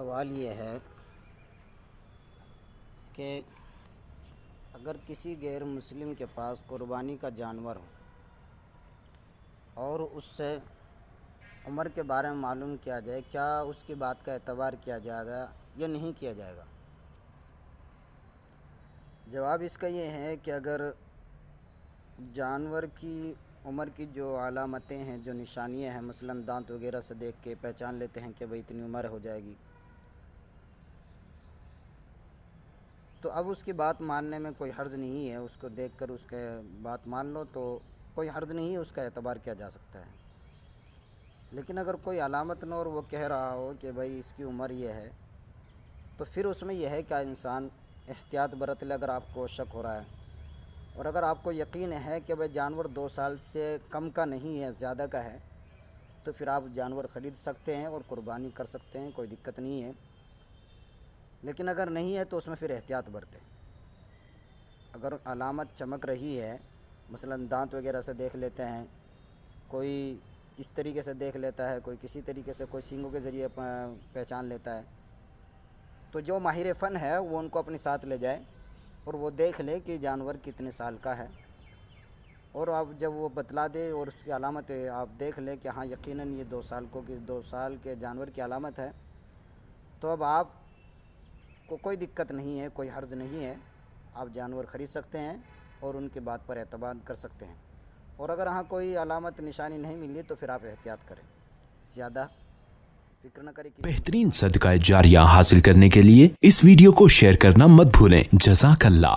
सवाल ये है कि अगर किसी गैर मुस्लिम के पास कुर्बानी का जानवर हो और उससे उम्र के बारे में मालूम किया जाए, क्या उसकी बात का एतबार किया जाएगा या नहीं किया जाएगा? जवाब इसका ये है कि अगर जानवर की उम्र की जो अलामतें हैं, जो निशानियाँ हैं, मसलन दांत वगैरह से देख के पहचान लेते हैं कि भाई इतनी उम्र हो जाएगी तो अब उसकी बात मानने में कोई हर्ज नहीं है, उसको देख कर उसके बात मान लो तो कोई हर्ज नहीं है, उसका एतबार किया जा सकता है। लेकिन अगर कोई अलामत न और वो कह रहा हो कि भाई इसकी उम्र ये है तो फिर उसमें यह है क्या इंसान एहतियात बरत ले अगर आपको शक हो रहा है। और अगर आपको यकीन है कि भाई जानवर दो साल से कम का नहीं है, ज़्यादा का है तो फिर आप जानवर ख़रीद सकते हैं और कुर्बानी कर सकते हैं, कोई दिक्कत नहीं है। लेकिन अगर नहीं है तो उसमें फिर एहतियात बरतें। अगर अलामत चमक रही है, मसलन दांत वगैरह से देख लेते हैं, कोई किस तरीके से देख लेता है, कोई किसी तरीके से, कोई सींगों के ज़रिए पहचान लेता है तो जो माहिर फ़न है वो उनको अपने साथ ले जाए और वो देख ले कि जानवर कितने साल का है। और आप जब वो बतला दे और उसकी अलामत आप देख ले कि हाँ यकीनन ये दो साल को कि, दो साल के जानवर की अलामत है तो अब आप को कोई दिक्कत नहीं है, कोई हर्ज नहीं है, आप जानवर ख़रीद सकते हैं और उनके बात पर एतबार कर सकते हैं। और अगर हाँ कोई अलामत निशानी नहीं मिली तो फिर आप एहतियात करें। ज़्यादा बेहतरीन सदका जारिया हासिल करने के लिए इस वीडियो को शेयर करना मत भूलें। जजाकल्ला